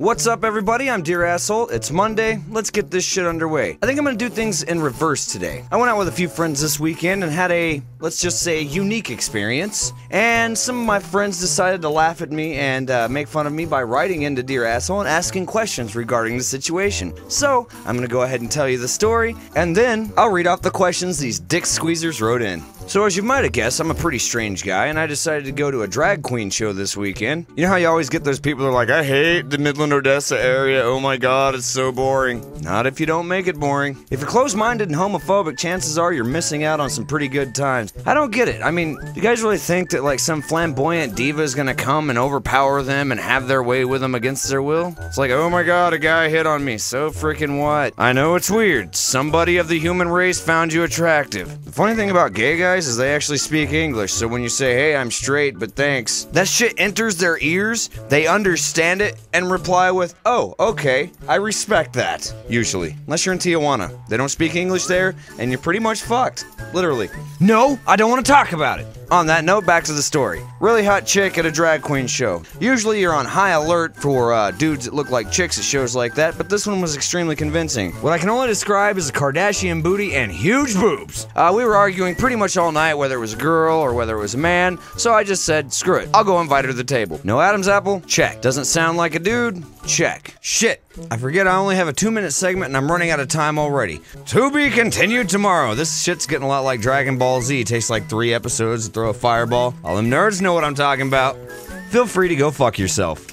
What's up, everybody? I'm Dear Asshole. It's Monday. Let's get this shit underway. I think I'm gonna do things in reverse today. I went out with a few friends this weekend and had a, let's just say, unique experience. And some of my friends decided to laugh at me and uh, make fun of me by writing into Dear Asshole and asking questions regarding the situation. So, I'm gonna go ahead and tell you the story, and then I'll read off the questions these dick squeezers wrote in. So, as you might have guessed, I'm a pretty strange guy, and I decided to go to a drag queen show this weekend. You know how you always get those people that are like, I hate the Midland Odessa area, oh my god, it's so boring. Not if you don't make it boring. If you're closed minded and homophobic, chances are you're missing out on some pretty good times. I don't get it. I mean, you guys really think that like some flamboyant diva is gonna come and overpower them and have their way with them against their will? It's like, oh my god, a guy hit on me, so freaking what? I know it's weird. Somebody of the human race found you attractive. The funny thing about gay guys is they actually speak English, so when you say, hey, I'm straight, but thanks, that shit enters their ears, they understand it, and reply with, oh, okay, I respect that. Usually. Unless you're in Tijuana. They don't speak English there, and you're pretty much fucked. Literally. No, I don't want to talk about it. On that note, back to the story. Really hot chick at a drag queen show. Usually you're on high alert for uh, dudes that look like chicks at shows like that, but this one was extremely convincing. What I can only describe is a Kardashian booty and huge boobs. Uh, we were arguing pretty much all night whether it was a girl or whether it was a man, so I just said, screw it, I'll go invite her to the table. No Adam's apple? Check. Doesn't sound like a dude? Check. Shit. I forget I only have a two minute segment and I'm running out of time already. To be continued tomorrow. This shit's getting a lot like Dragon Ball Z. It takes like three episodes to throw a fireball. All them nerds know what I'm talking about. Feel free to go fuck yourself.